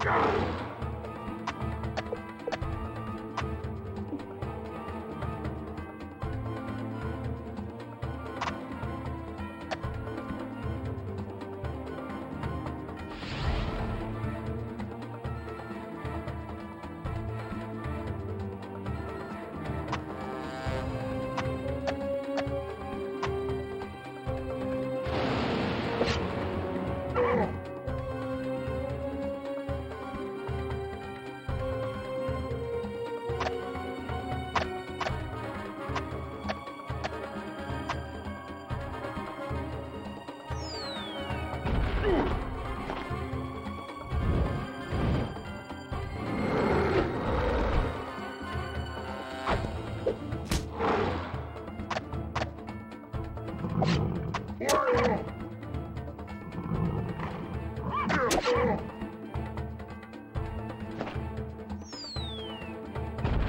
God.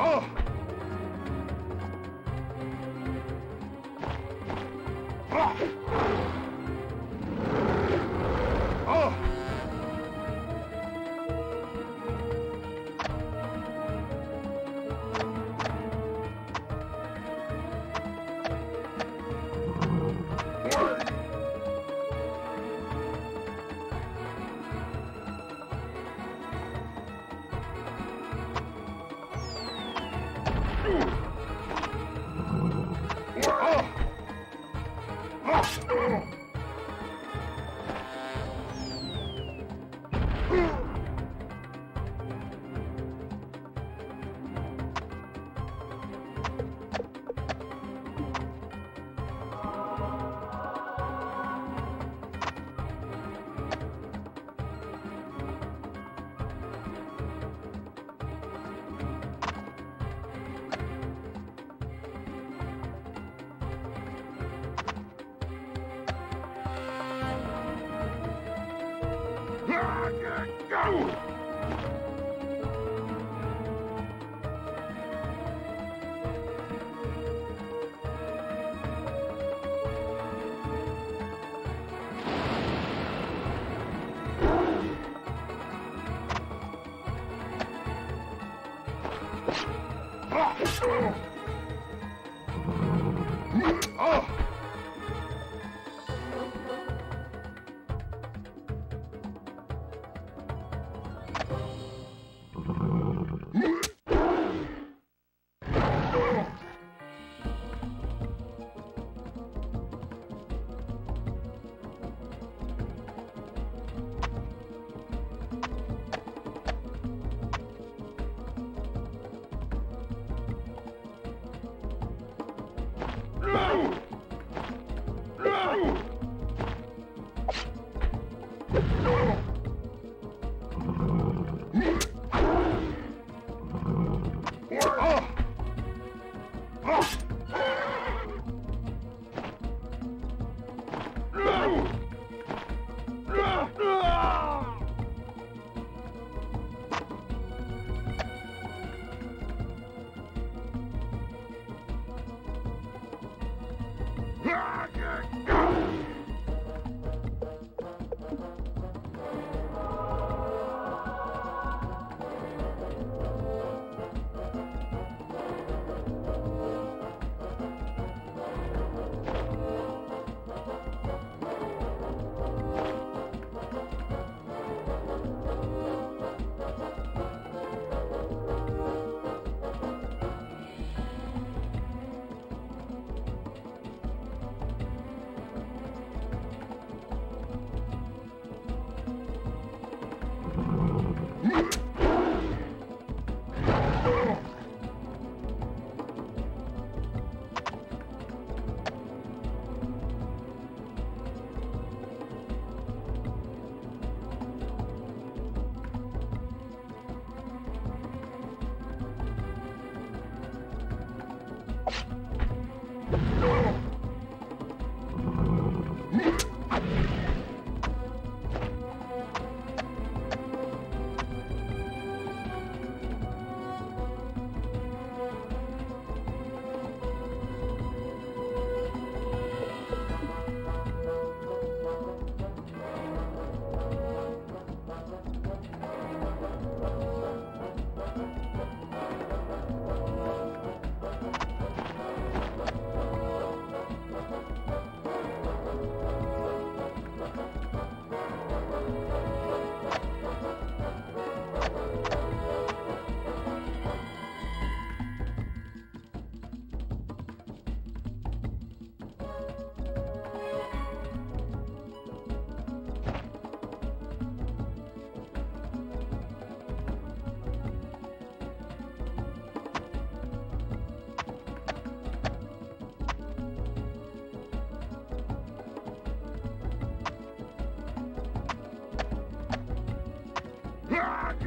好 Oh! Oh, God.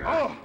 Oh,